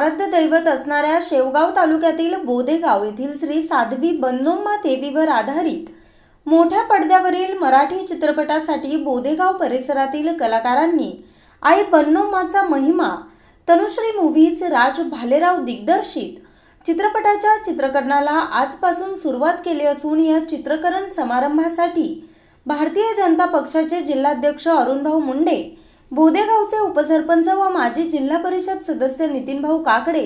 आराध्य दैवत असणाऱ्या शेवगाव तालुक्यातील बोदेगाव येथील श्री साध्वी बन्नोम्मा देवीवर आधारित मोठ्या पडद्यावरील मराठी चित्रपटासाठी बोदेगाव परिसरातील कलाकारांनी आई बन्नोम्माचा महिमा तनुश्री मूव्हीज राज भालेराव दिग्दर्शित चित्रपटाच्या चित्रकरणाला आजपासून सुरुवात केली असून या चित्रकरण समारंभासाठी भारतीय जनता पक्षाचे जिल्हाध्यक्ष अरुणभाऊ मुंडे बोदेगावचे उपसरपंच व माजी जिल्हा परिषद सदस्य नितीनभाऊ काकडे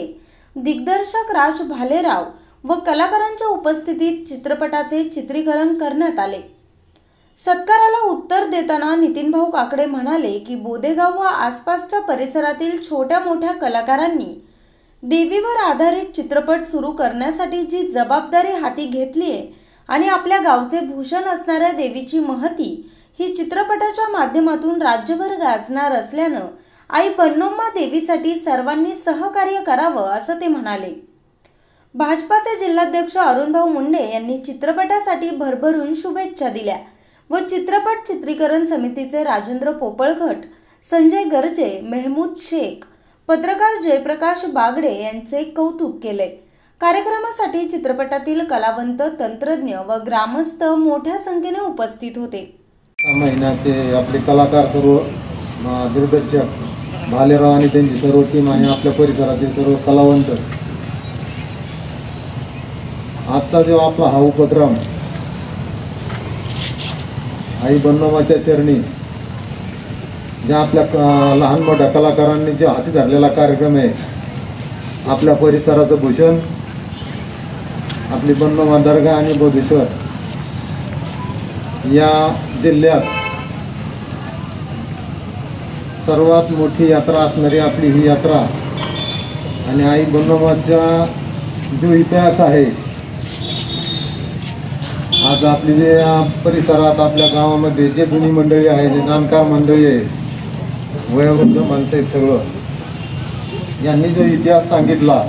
दिग्दर्शक राज भालेराव व कलाकारांच्या उपस्थितीत चित्रपटाचे चित्रीकरण करण्यात आले. सत्काराला उत्तर देताना नितीनभाऊ काकडे म्हणाले की बोदेगाव व आसपासच्या परिसरातील छोट्या मोठ्या कलाकारांनी देवीवर आधारित चित्रपट सुरू करण्यासाठी जी जबाबदारी हाती घेतली आहे आणि आपल्या गावचे भूषण असणाऱ्या देवीची महती ही चित्रपटाच्या माध्यमातून राज्यभर गाजणार असल्यानं आई पन्नोम्मा देवीसाठी सर्वांनी सहकार्य करावं असं ते म्हणाले. भाजपाचे जिल्हाध्यक्ष अरुणभाऊ मुंडे यांनी चित्रपटासाठी भरभरून शुभेच्छा दिल्या व चित्रपट चित्रीकरण समितीचे राजेंद्र पोपळघट संजय गर्जे मेहमूद शेख पत्रकार जयप्रकाश बागडे यांचे कौतुक केले. कार्यक्रमासाठी चित्रपटातील कलावंत तंत्रज्ञ व ग्रामस्थ मोठ्या संख्येने उपस्थित होते. महिन्याचे आपले कलाकार सर्व दिग्दर्शक भालेराव आणि त्यांची सर्व टीम आणि आपल्या परिसरातील सर्व कलावंत. आजचा जो आपला हा उपक्रम आई बन्नोमाच्या चरणी ज्या आपल्या लहान मोठ्या कलाकारांनी जे हाती धरलेला कार्यक्रम आहे आपल्या परिसराचं भूषण आपली बन्नोमा दर्गा आणि बोधेश्वर या जिल्ह्यात सर्वात मोठी यात्रा असणारी आपली ही यात्रा आणि आई बंदोबाचा जो इतिहास आहे. आज आपली जे परिसरात आपल्या गावामध्ये जे जुनी मंडळी आहे जे जाणकार मंडळी आहे वयोवृद्ध माणसं आहेत सगळं यांनी जो इतिहास सांगितला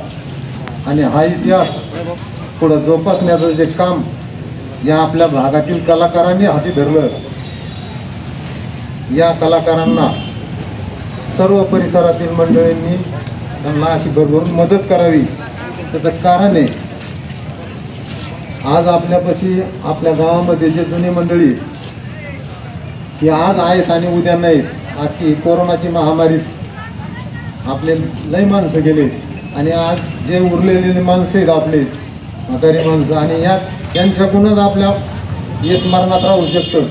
आणि हा इतिहास पुढं जोपासण्याचं जे काम या आपल्या भागातील कलाकारांनी हाती धरलं. या कलाकारांना सर्व परिसरातील मंडळींनी त्यांना अशी भरभरून मदत करावी. त्याचं कारण आहे आज आपल्यापाशी आपल्या गावामध्ये जे जुनी मंडळी ही आज आहेत आणि उद्या नाहीत आजची कोरोनाची महामारी आपले लय माणसं गेले. आणि आज जे उरलेले माणसं आहेत आपले म्हातारी माणसं. आणि याच त्यांच्याकडूनच आपल्या येत मरणात राहू शकतं.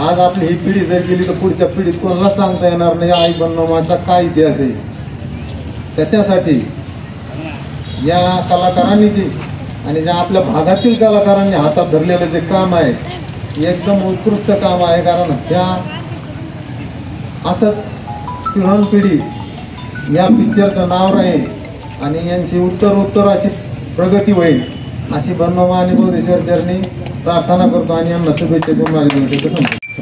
आज आपली ही पिढी जर गेली तर पुढच्या पिढीत कोणाला सांगता येणार नाही आई बनवण्याचा काय इतिहास आहे? त्याच्यासाठी या कलाकारांनी जी आणि ज्या आपल्या भागातील कलाकारांनी हातात धरलेलं जे काम आहे एकदम उत्कृष्ट काम आहे. कारण त्या असंच तरुण पिढी या पिक्चरचं नाव राहील आणि यांची उत्तर उत्तर अशी प्रगती होईल. अशी बनवा आणि बोधेश्वर चरणी प्रार्थना करतो आणि यांना शुभेच्छा देऊन माझी भेटी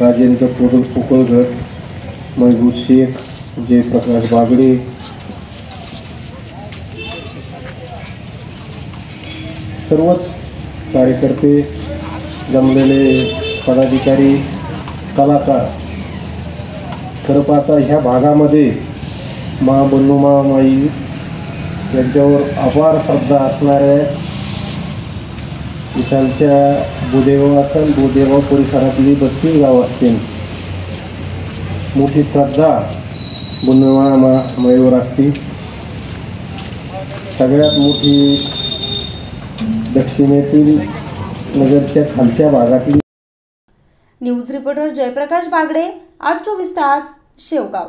राजेंद्र पोडल पोकळघर महबूब शेख जयप्रकाश बागडे. सर्वच कार्यकर्ते जमलेले पदाधिकारी कलाकार. खरं पाहता ह्या भागामध्ये मा बन्नुमा माई यांच्यावर अपार श्रद्धा असणाऱ्या इथालच्या बुदेगाव असेल बुदेगाव परिसरातली बत्तीस गाव असतील. मोठी श्रद्धा बुन्नुमा मा असते. सगळ्यात मोठी दक्षिणेतील नगरच्या खालच्या भागातली न्यूज रिपोर्टर जयप्रकाश बागडे आज चोवीस तास शेवगाव.